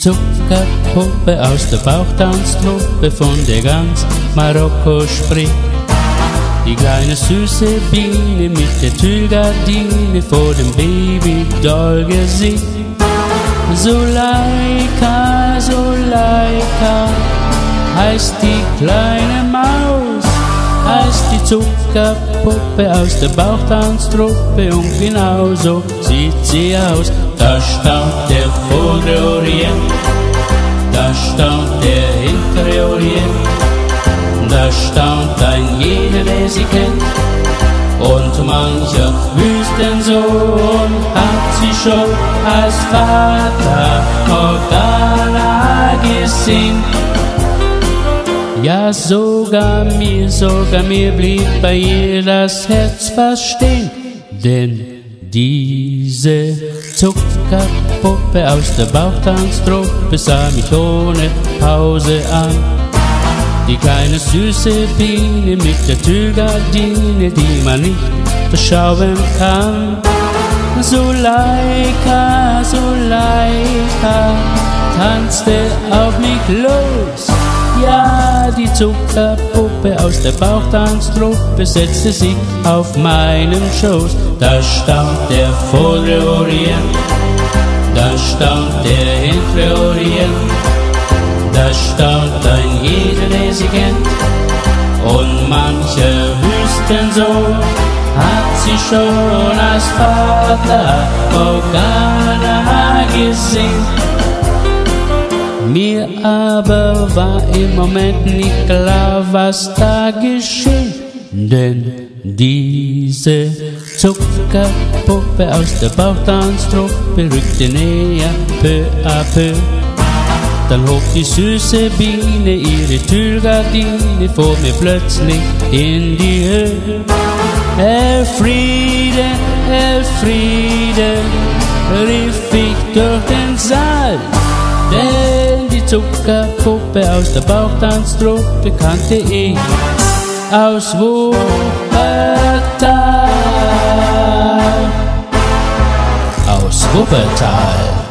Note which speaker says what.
Speaker 1: Zuckerpuppe aus der Bauchtanztruppe von der ganz Marokko spricht. Die kleine süße Biene mit der Tüllgardine vor dem Baby-Doll-Gesicht. Suleika, Suleika heißt die kleine Maus, heißt die Zuckerpuppe aus der Bauchtanztruppe und genauso sieht sie aus. Da staunt der vordere Orient, da staunt der hintere Orient, da staunt ein jeder, der sie kennt. Und mancher Wüstensohn hat sie schon als Vater Morgana gesehen. Ja, sogar mir, sogar mir blieb bei ihr das Herz fast stehen, denn diese Zuckerpuppe aus der Bauchtanztruppe sah mich ohne Pause an. Die kleine süße Biene mit der Tüllgardine, die man nicht verschauen kann. Suleika, Suleika, tanzte auf mich los. Ja, die Zuckerpuppe aus der Bauchtanztruppe setzte sich auf meinen Schoß. Da staunt der vordere Orient, da staunt der hintere Orient, da staunt ein jeder, der sie kennt. Und mancher Wüstensohn hat sie schon als Vater Morgana gesehen. Mir aber war im Moment nicht klar, was da geschehen, denn diese Zuckerpuppe aus der Bauchtanztruppe rückte näher, peu à peu. Dann hob die süße Biene ihre Tüllgardine vor mir plötzlich in die Höhe. Elfriede, Elfriede, rief ich durch den Saal, die Zuckerpuppe aus der Bauchtanztruppe kannte ich aus Wuppertal. Aus Wuppertal.